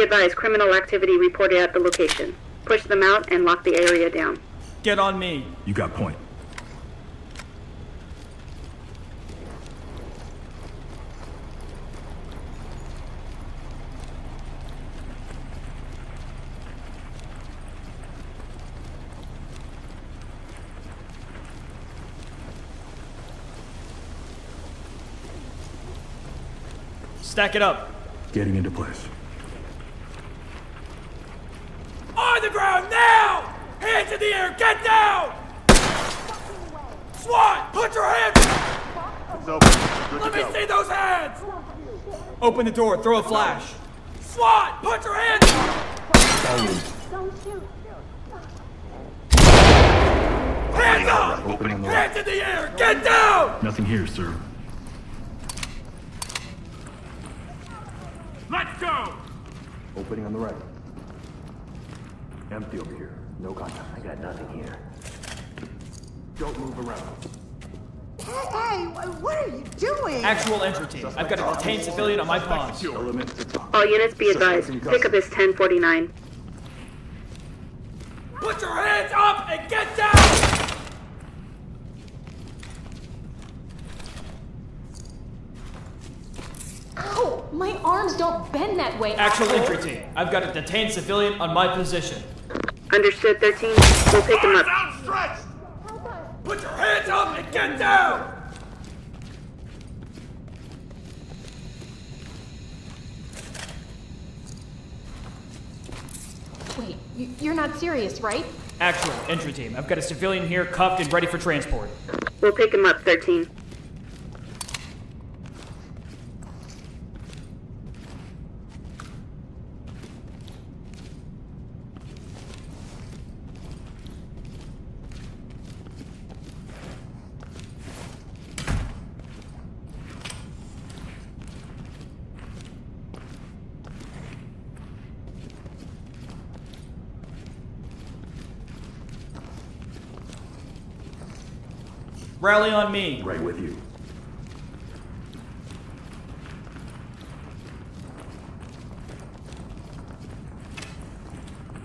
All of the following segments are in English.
Be advised, criminal activity reported at the location. Push them out and lock the area down. Get on me. You got point. Stack it up. Getting into place. On the ground now! Hands in the air, get down! SWAT, put your hands It's open. Good Let to me go. see those hands! Open the door, throw a flash. SWAT, put your hands Hands up! Opening on the Hands in the air, get down! Nothing here, sir. Let's go! Opening on the right. Empty over here. No contact. I got nothing here. Don't move around. Hey, wh- what are you doing? Actual entry team. I've got a detained civilian on my pawn. Element to talk. All units be advised. in Pickup is 1049. Put your hands up and get down! Ow! My arms don't bend that way. Actual entry team. I've got a detained civilian on my position. Understood, 13. We'll pick him up. Outstretched! Put your hands up and get down! Wait, you- you're not serious, right? Actually, entry team. I've got a civilian here cuffed and ready for transport. We'll pick him up, 13. Rally on me. Right with you.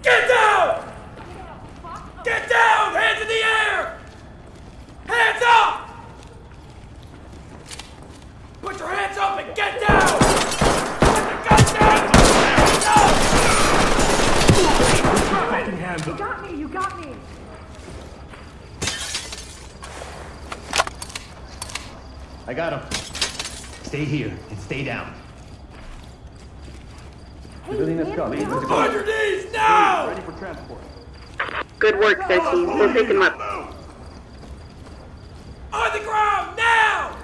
Get down! Get down! Hands in the air! Hands up! Put your hands up and get down! Put the gun down! Fucking hands up. got me, you got me. I. Stay here and stay down. Civilian has come. On your knees now! Ready for transport. Good work, 13. We'll pick him up. On the ground now!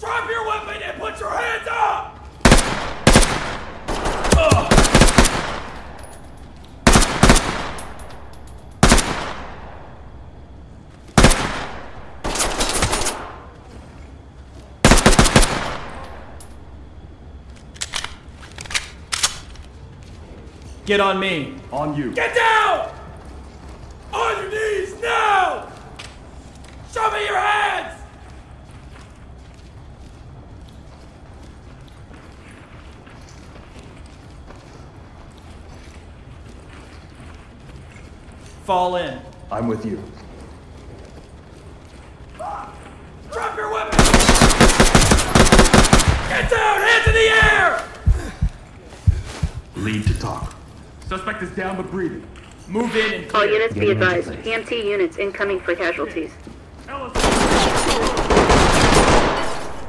Drop your weapon and put your hands up! Ugh. Get on me. On you. Get down! On your knees now! Show me your hands! Fall in. I'm with you. Drop your weapon! Get down! Hands in the air! Lead to talk. Suspect is down but breathing. Move in and All units be advised. place. PMT units incoming for casualties.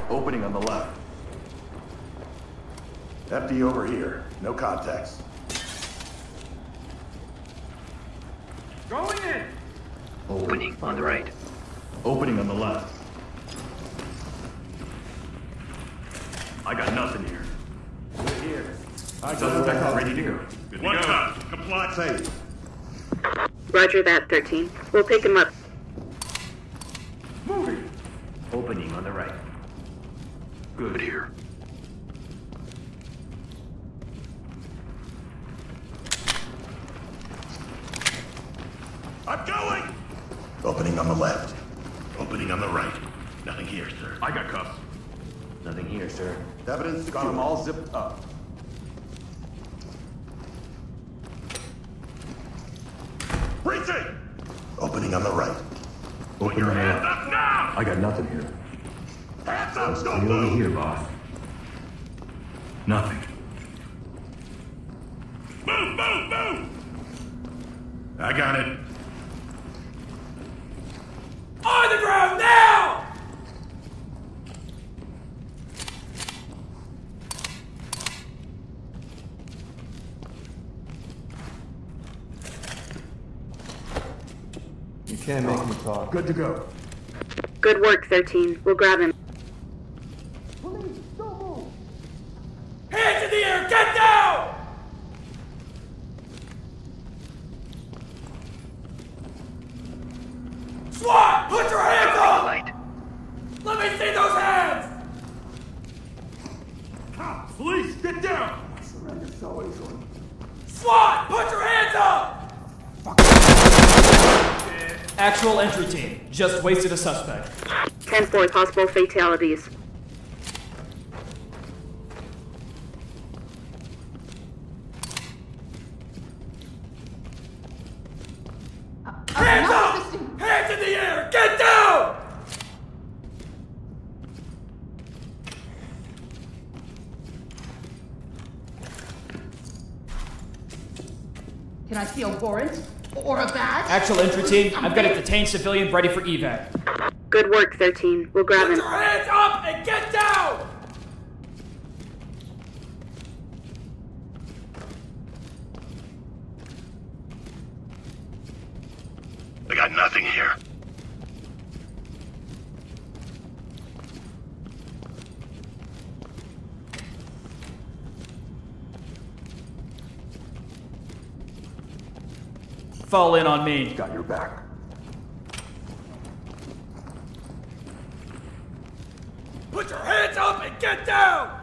Opening on the left. Empty over here. No contacts. Going in! Opening on the right. Opening on the left. I got nothing here. Here. I Suspect is ready to go. One cut. Comply. Safe. Roger that, 13. We'll pick him up. Moving. Opening on the right. Good here. I'm going! Opening on the left. Opening on the right. Nothing here, sir. I got cuffs. Nothing here, sir. Evidence got them all zipped up. Breaching! Opening on the right. Put your hands up now! I got nothing here. Hands up! What's Don't over move! here, boss? Nothing. Move, move, move! I got it. On the ground now! You can't make me talk. Good to go. Good work, 13. We'll grab him. Hands in the air! Get down! SWAT! Put your hands up! Light. Let me see those hands! Cops! Police! Get down! SWAT! Put your hands up! Actual entry team. Just wasted a suspect. 10-4, possible fatalities. Hands up! Hands in the air! Get down! Can I see a warrant? Or a badge? Actual entry team. I've got a detained civilian ready for evac. Good work, 13. We'll grab Put him. your hands up and get down! I got nothing here. Fall in on me. Got your back. Put your hands up and get down!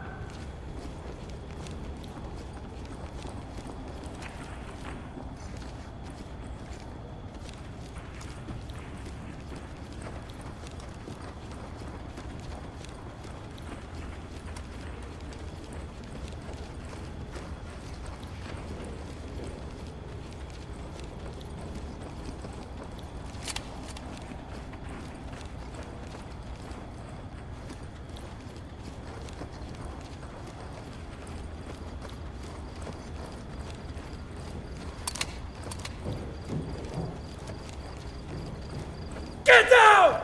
Get down!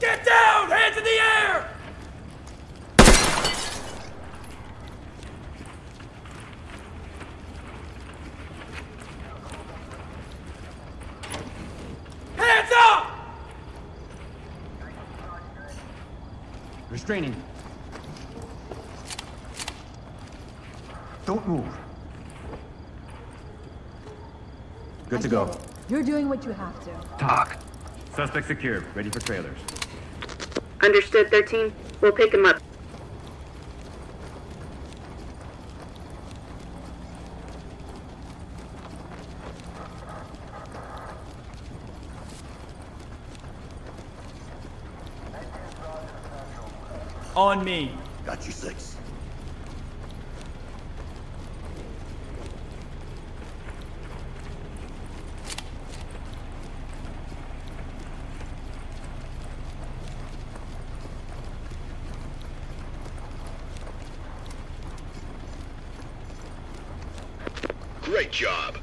Get down! Hands in the air! Hands up! Restraining. Don't move. Good to go. You're doing what you have to. Talk. Suspect secured. Ready for trailers. Understood, 13. We'll pick him up. On me. Got you six. Great job.